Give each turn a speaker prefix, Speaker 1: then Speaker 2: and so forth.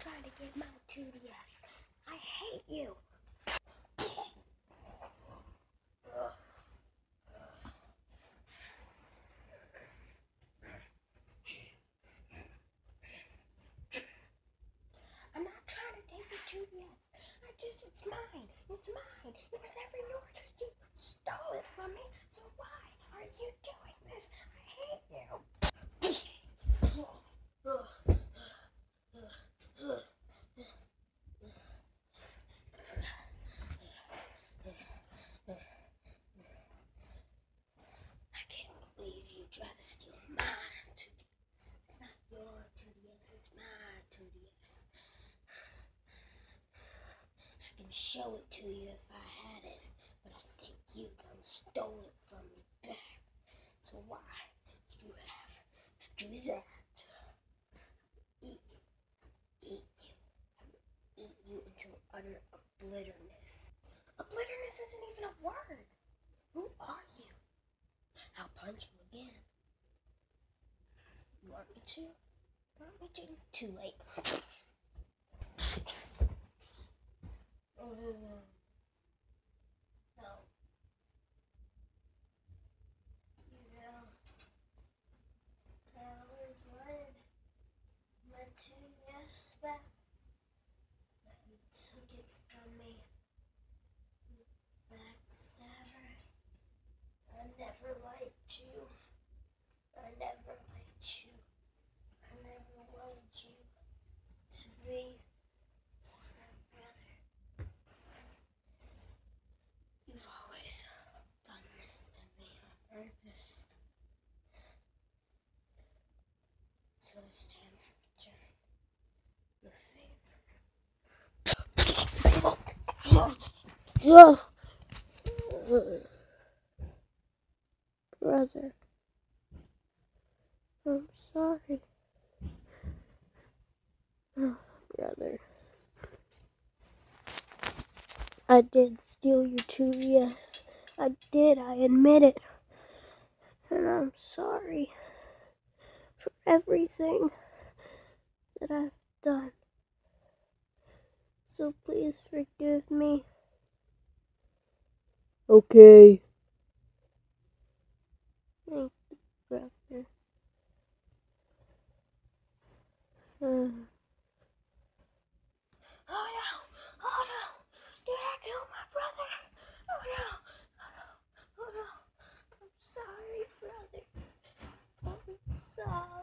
Speaker 1: trying to get my 2DS. I hate you. I'm not trying to take your 2DS. I just, it's mine. It's mine. It was never yours. You stole it from me. So why are you doing this? I hate you. I can't believe to my 2DS. It's not your 2DS, it's my 2DS. I can show it to you if I had it, but I think you done stole it from me back. So why you have to do that? Eat you. Eat you. Eat you until utter obliterness. Obliterness isn't even a word. Who are you? I'll punch you again. You want me to? Want me? Too late. Mm. But you took it from me. You backstabber. I never liked you. I never liked you. I never wanted you to be my brother. You've always done this to me on purpose. Time I the favor. Brother. I'm sorry. Oh, brother. I did steal your 2DS. I did, I admit it. And I'm sorry everything that I've done. So please forgive me. Okay. Thank you, brother. Uh. Oh no! Oh no! Did I kill my brother? Oh no! Oh no! Oh no! I'm sorry, brother. I'm sorry.